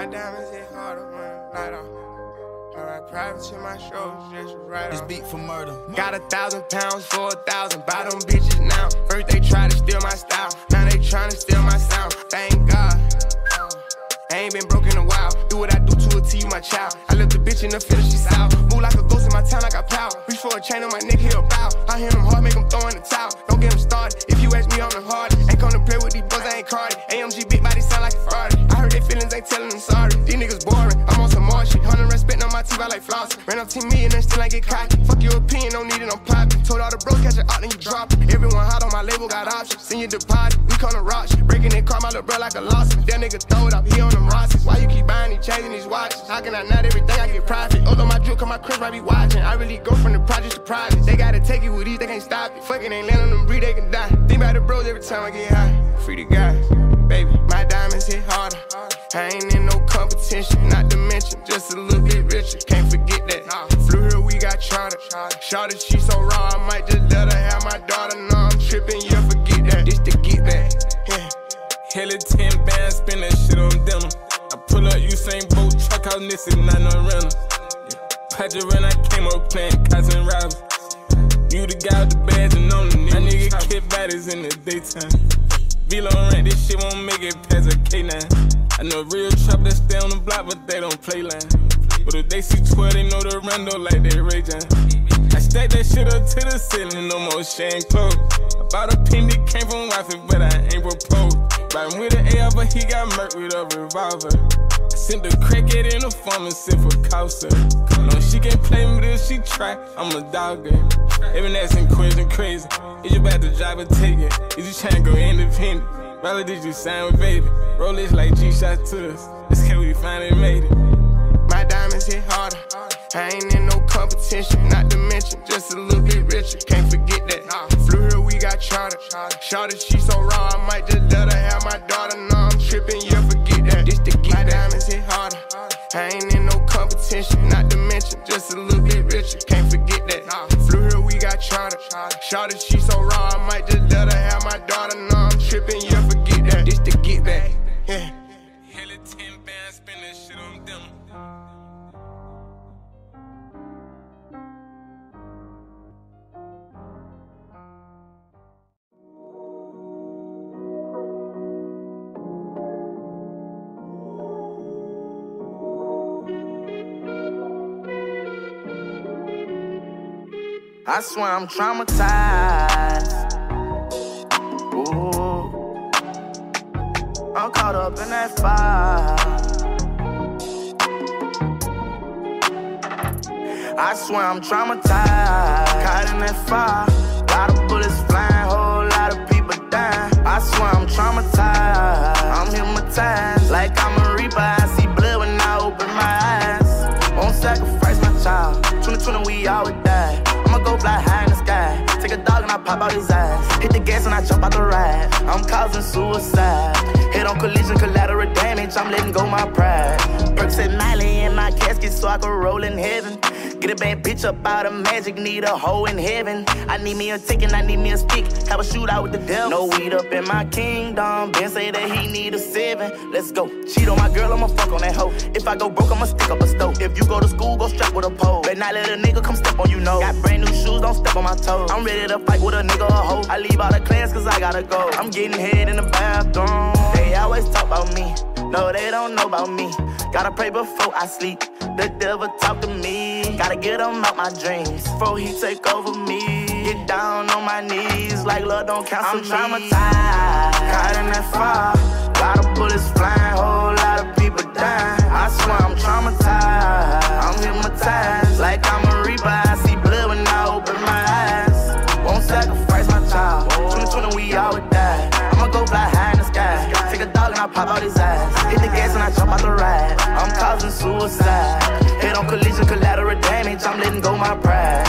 My diamonds hit harder when the light off. To my just right This beat for murder. Got a thousand pounds for a thousand. Buy them bitches now. First they try to steal my style. Now they tryna steal my sound. Thank God. I ain't been broke in a while. Do what I do to a T, you my child. I left the bitch in the field, she's out. Move like a ghost in my town, I got power. Reach for a chain on my neck, a bow. I hear them hard, make them throw in the towel. Don't ain't telling them sorry. These niggas boring. I'm on some more shit. Hundred respect on my teeth, I like floss. Ran up 10 million and still ain't get cocky. Fuck your opinion, don't need it, I'm poppin'. Told all the bros, catch it out, then you drop it. Everyone hot on my label, got options. Send your deposit, we call to rock shit. Breaking in car, my little bro like a loss. That nigga throw it up, he on them Rosses. Why you keep buying these chains and these watches? How can I not everything I get profit? Although my drip, come my crib, I be watching. I really go from the project to private. They gotta take it with these, they can't stop it. Fucking ain't land on them breed, they can die. Think about the bros every time I get high. Free the guys, I ain't in no competition, not to mention just a little bit richer. Can't forget that. Flew here, we got charter. Shot she so raw, I might just let her have my daughter. No, I'm tripping, yeah, forget that. This to get back. Yeah. Hella 10 bands, spend that shit on denim. I pull up Usain Bolt, truck out Nissan, not no rental. Patrick when I came up playing cousin rivals. You the guy with the badge and on the nigga. My nigga kid bodies in the daytime. Velo rent, this shit won't make it past a K9. Know real trap that stay on the block, but they don't play line. But if they see 12, they know the rando like they Ray I stack that shit up to the ceiling, no more shame clothes. About a pin that came from wifey, but I ain't proposed. Riding with an AR, but he got murked with a revolver. I sent the crackhead in the pharmacy for Causa. No, she can't play me if she try, I'm a dogger. Even asking questions crazy. Is you about to drive a ticket? Is you trying to go independent? Rather did you sign with baby? Roll this like G shot to us. This can we finally made it. My diamonds hit harder. I ain't in no competition, not to mention just a little bit richer. Can't forget that. Flew here, we got charter. Shot she so raw, I might just let her have my daughter. No, I'm tripping, yeah, forget that. This to get My diamonds hit harder. I ain't in no competition, not to mention just a little bit richer. Can't forget that. Flew here, we got charter. Shot she so raw, I swear I'm traumatized. Ooh. I'm caught up in that fire. I swear I'm traumatized. Caught in that fire. Lot of bullets flying, whole lot of people dying. I swear I'm traumatized. I'm hypnotized. Like I'm a reaper. I see blood when I open my eyes. Won't sacrifice my child. 2020, we all would die. I pop out his eyes. Hit the gas and I jump out the ride. I'm causing suicide. Head on collision, collateral damage. I'm letting go my pride. Perks at Miley in my casket so I can roll in heaven. Get a bad bitch up out of magic, need a hoe in heaven. I need me a ticket, I need me a stick. Have a shootout with the devil. No weed up in my kingdom. Ben say that he need a seven. Let's go. Cheat on my girl, I'ma fuck on that hoe. If I go broke, I'ma stick up a stove. If you go to school, go strap with a pole. Better not let a nigga come step on you, know. Got brand new shoes, don't step on my toes. I'm ready to fight with a nigga or a hoe. I leave all the class cause I gotta go. I'm getting head in the bathroom. They always talk about me. No, they don't know about me. Gotta pray before I sleep. The devil talk to me. Gotta get him out my dreams. Before he take over me. Get down on my knees like Lord don't cancel I'm traumatized. Caught in that fire. Lot of bullets flying. Whole lot of people dying. Suicide. Head on collision, collateral damage. I'm letting go my pride.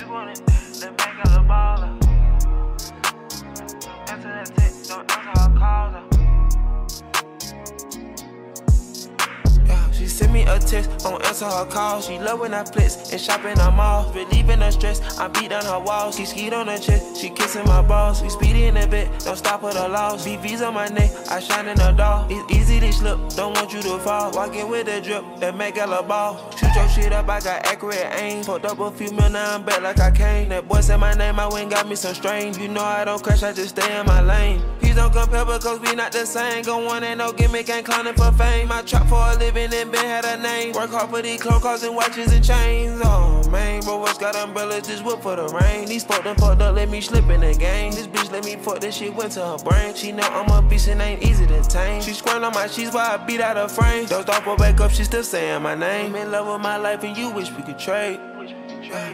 Yeah, sent me a a text, don't answer her calls. She love when I flex and shop in her mall. Relieving her stress, I beat down her walls. She skied on her chest, she kissing my balls. We speedy in the bed, don't stop at the loss. VV's on my neck, I shine in the dark. It's easy to slip, don't want you to fall. Walking with the drip, that make a ball. Shoot your shit up, I got accurate aim. Fucked up a few mil, now I'm back like I came. That boy said my name, I went got me some strain. You know I don't crash, I just stay in my lane. Please don't compare because we not the same. Go one ain't no gimmick, ain't clowning for fame. I trap for a living and been had a name. Work hard for these clothes, cars and watches and chains. Oh man, bro, what's got umbrellas? Just whip for the rain. These folk done fucked up, let me slip in the game. This bitch let me fuck this shit went to her brain. She know I'm a beast and ain't easy to tame. She squirm on my sheets while I beat out her frame. Don't stop or back up, she still saying my name. In love my life and you wish we could trade.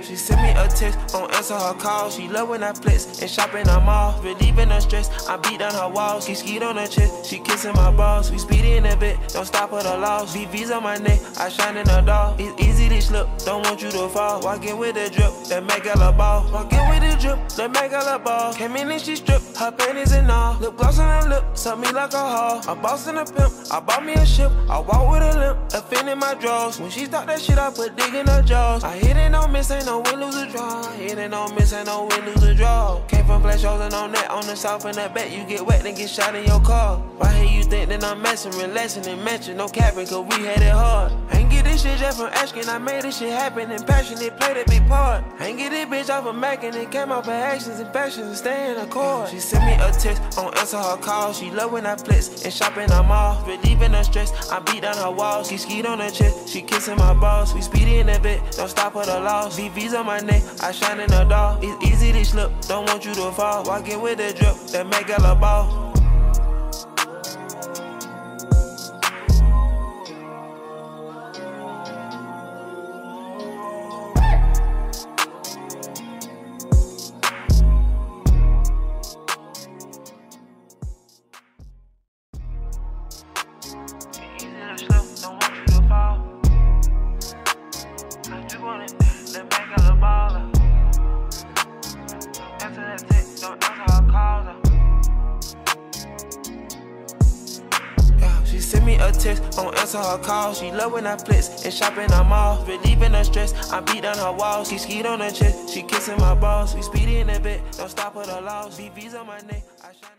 She sent me a text, don't answer her call. She love when I flex and shop in her mall. Relieving her stress, I beat down her walls. She skied on her chest, she kissing my balls. We speedy in a bit, don't stop at the loss. VV's on my neck, I shine in the dark. It's easy to slip, don't want you to fall. Walking with the drip, that make a ball. Walking with the drip, that make a ball. Came in and she stripped, her panties and all. Lip gloss on her lip, suck me like a hall. A boss and a pimp, I bought me a ship. I walk with a limp, in my drawers. When she start that shit, I put dig in her jaws. I hit it, no miss, ain't no lose a draw. It ain't no miss, ain't no win, lose a draw. Came from flash holes and on that, on the south and that bet you get wet and get shot in your car. Why here that I'm messing, relaxing and mention no capping, cause we had it hard. Ain't get this shit just from asking, I made this shit happen and passionate, played a big part. Ain't get this bitch off of Mac and it came off of actions and passions and stay in the court. She sent me a text, don't answer her call. She love when I flex and shopping in her mall. Relieving her stress, I beat down her walls. She skied on her chest, she kissing my balls. We speedy in the bed, don't stop at the loss. VV's on my neck, I shine in the dark. It's easy to slip, don't want you to fall. Walking with the drip, that make a ball. Sent me a text, don't answer her call. She love when I flex and shop in her mall. Relieving her stress, I beat down her walls. She skied on her chest, she kissing my balls. We speedy in the bed, don't stop at the loss. VV's on my neck, I shine.